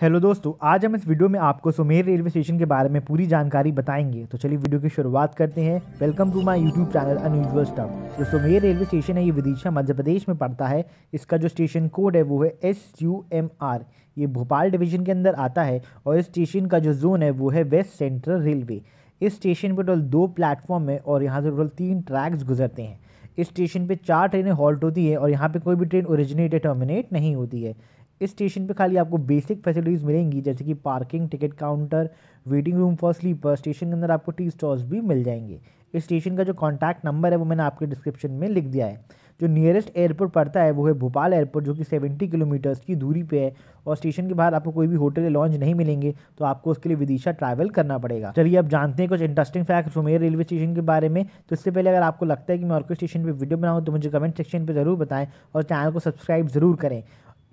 Hello दोस्तों, आज हम इस वीडियो में आपको सुमेर रेलवे स्टेशन के बारे में पूरी जानकारी बताएँगे। तो चलिए वीडियो की शुरुआत करते हैं। Welcome to my YouTube channel unusual stuff जो सुमेर रेलवे स्टेशन है, ये विदिशा, मध्य प्रदेश में पड़ता है। इसका जो स्टेशन कोड है, वो है एस यू एम आर ये भोपाल डिवीज़न के अंदर आता है और इस स्टेशन का जो जोन है, वो है वेस्ट सेंट्रल रेलवे इस स्टेशन पर टोटल दो प्लेटफॉर्म है और यहाँ से टोटल तीन ट्रैक्स गुजरते हैं। इस स्टेशन पे चार ट्रेनें हॉल्ट होती है और यहाँ पे कोई भी ट्रेन ओरिजिनेट या टर्मिनेट नहीं होती है। इस स्टेशन पे खाली आपको बेसिक फैसिलिटीज़ मिलेंगी, जैसे कि parking ticket counter waiting room for sleeper station के अंदर आपको टी स्टॉल्स भी मिल जाएँगे। इस स्टेशन का जो कॉन्टैक्ट नंबर है, वो मैंने आपके डिस्क्रिप्शन में लिख दिया है। जो नियरेस्ट एयरपोर्ट पड़ता है, वो है भोपाल एयरपोर्ट जो कि 70 किलोमीटर्स की दूरी पे है और स्टेशन के बाहर आपको कोई भी होटल या लॉन्च नहीं मिलेंगे तो आपको उसके लिए विदिशा ट्रैवल करना पड़ेगा। चलिए अब जानते हैं कुछ interesting fact Sumer railway station के बारे में। तो इससे पहले अगर आपको लगता है कि मैं और कोई स्टेशन पर वीडियो बनाऊँ तो मुझे कमेंट सेक्शन पर ज़रूर बताएँ और चैनल को सब्सक्राइब ज़रूर करें।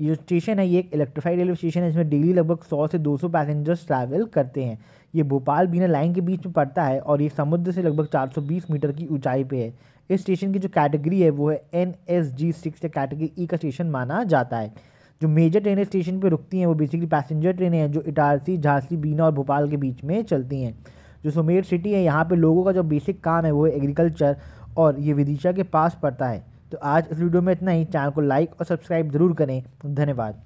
ये स्टेशन है, ये एक इलेक्ट्रीफाइड रेलवे स्टेशन है इसमें डेली लगभग 100 से 200 पैसेंजर्स ट्रैवल करते हैं। ये भोपाल बीना लाइन के बीच में पड़ता है और ये समुद्र से लगभग 420 मीटर की ऊंचाई पे है। इस स्टेशन की जो कैटेगरी है, वो है N S G six category E का स्टेशन माना जाता है। जो मेजर ट्रेनें स्टेशन पर रुकती हैं, वो बेसिकली पैसेंजर ट्रेनें हैं, जो इटारसी, झांसी, बीना और भोपाल के बीच में चलती हैं। जो सुमेर सिटी है, यहाँ पर लोगों का जो बेसिक काम है, वो है एग्रीकल्चर और ये विदिशा के पास पड़ता है। तो आज इस वीडियो में इतना ही। चैनल को लाइक और सब्सक्राइब ज़रूर करें। धन्यवाद।